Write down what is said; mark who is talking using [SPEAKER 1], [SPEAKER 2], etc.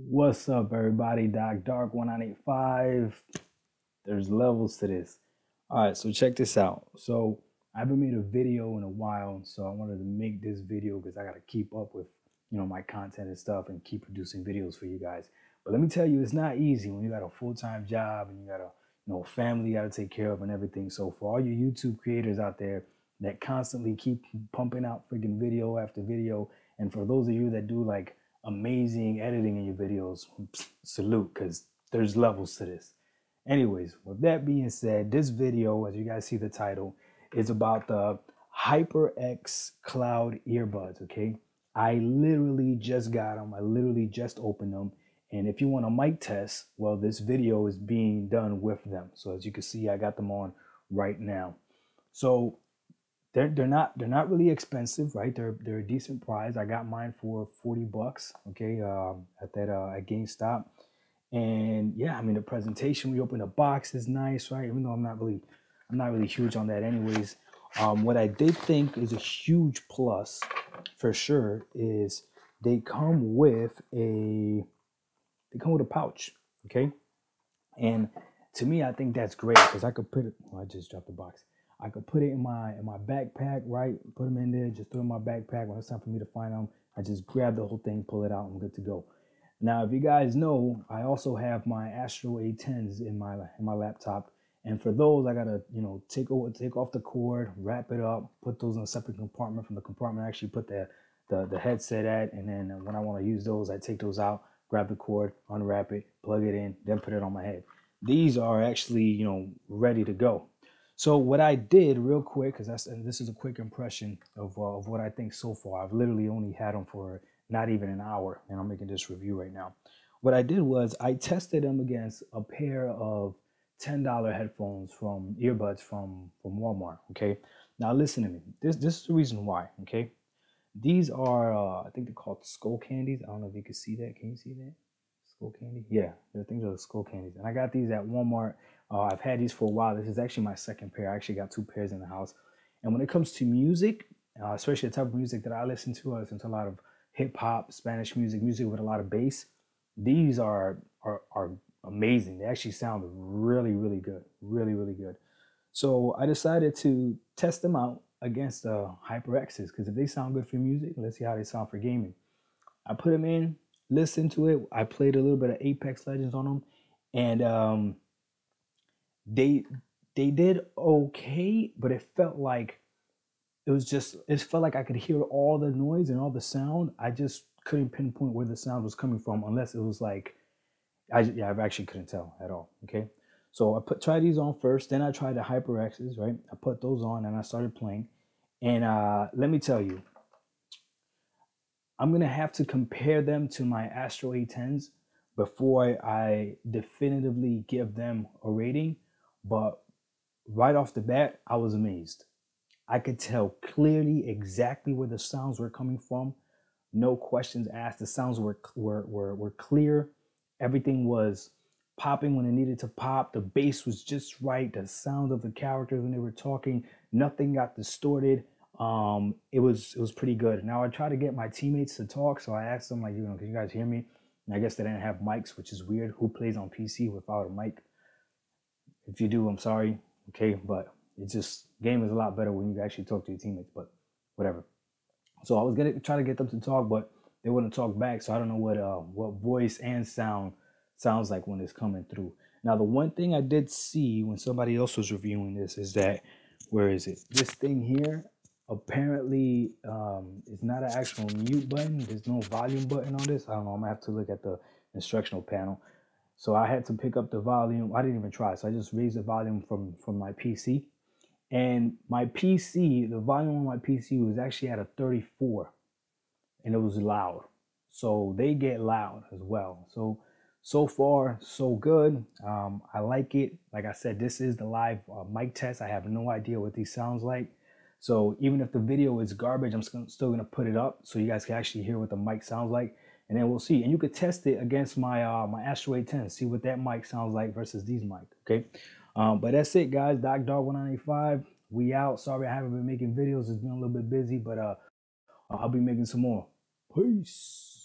[SPEAKER 1] What's up, everybody? Doc Dark 1985. There's levels to this. All right, so check this out. So I haven't made a video in a while, so I wanted to make this video because I got to keep up with you know my content and stuff and keep producing videos for you guys. But let me tell you, it's not easy when you got a full-time job and you got a you know family you got to take care of and everything. So for all you YouTube creators out there that constantly keep pumping out freaking video after video, and for those of you that do like amazing editing in your videos. Salute, because there's levels to this. Anyways, with that being said, this video, as you guys see the title, is about the HyperX Cloud earbuds, okay? I literally just got them. I literally just opened them. And if you want a mic test, well, this video is being done with them. So as you can see, I got them on right now. So they're they're not they're not really expensive, right? They're they're a decent price. I got mine for forty bucks, okay, um, at that uh, at GameStop, and yeah, I mean the presentation. We open the box is nice, right? Even though I'm not really I'm not really huge on that, anyways. Um, what I did think is a huge plus, for sure, is they come with a they come with a pouch, okay, and to me, I think that's great because I could put it. Oh, I just dropped the box. I could put it in my in my backpack, right? Put them in there, just throw in my backpack. When it's time for me to find them, I just grab the whole thing, pull it out, I'm good to go. Now, if you guys know, I also have my Astro A10s in my in my laptop, and for those, I gotta you know take over, take off the cord, wrap it up, put those in a separate compartment from the compartment I actually put the the, the headset at, and then when I want to use those, I take those out, grab the cord, unwrap it, plug it in, then put it on my head. These are actually you know ready to go. So what I did real quick, because that's and this is a quick impression of, uh, of what I think so far. I've literally only had them for not even an hour, and I'm making this review right now. What I did was I tested them against a pair of ten dollar headphones from earbuds from from Walmart. Okay, now listen to me. This this is the reason why. Okay, these are uh, I think they're called Skullcandies. I don't know if you can see that. Can you see that? Skullcandy? Yeah, the things are Skullcandies, and I got these at Walmart uh, I've had these for a while. This is actually my second pair. I actually got two pairs in the house. And when it comes to music, uh, especially the type of music that I listen to, I listen to a lot of hip hop, Spanish music, music with a lot of bass. These are, are are amazing. They actually sound really, really good, really, really good. So I decided to test them out against the uh, HyperXs because if they sound good for music, let's see how they sound for gaming. I put them in, listened to it. I played a little bit of Apex Legends on them, and um, they they did okay, but it felt like it was just it felt like I could hear all the noise and all the sound. I just couldn't pinpoint where the sound was coming from unless it was like I yeah, I actually couldn't tell at all. Okay. So I put try these on first, then I tried the HyperXs, right? I put those on and I started playing. And uh, let me tell you, I'm gonna have to compare them to my Astro A10s before I definitively give them a rating but right off the bat, I was amazed. I could tell clearly exactly where the sounds were coming from. No questions asked. The sounds were were were, were clear. Everything was popping when it needed to pop. The bass was just right. The sound of the characters when they were talking, nothing got distorted. Um, it was it was pretty good. Now I tried to get my teammates to talk, so I asked them like, you know, can you guys hear me? And I guess they didn't have mics, which is weird. Who plays on PC without a mic? If you do, I'm sorry. Okay, but it's just game is a lot better when you actually talk to your teammates. But whatever. So I was gonna try to get them to talk, but they wouldn't talk back. So I don't know what uh what voice and sound sounds like when it's coming through. Now the one thing I did see when somebody else was reviewing this is that where is it? This thing here apparently um, is not an actual mute button. There's no volume button on this. I don't know. I'm gonna have to look at the instructional panel. So I had to pick up the volume. I didn't even try. So I just raised the volume from from my PC. And my PC, the volume on my PC was actually at a 34 and it was loud. So they get loud as well. So so far so good. Um, I like it. Like I said, this is the live uh, mic test. I have no idea what these sounds like. So even if the video is garbage, I'm still gonna put it up so you guys can actually hear what the mic sounds like and then we'll see. And you could test it against my uh, my Astro A10, see what that mic sounds like versus these mics. Okay, um, but that's it, guys. Doc Dark 195. We out. Sorry I haven't been making videos. It's been a little bit busy, but uh, I'll be making some more. Peace.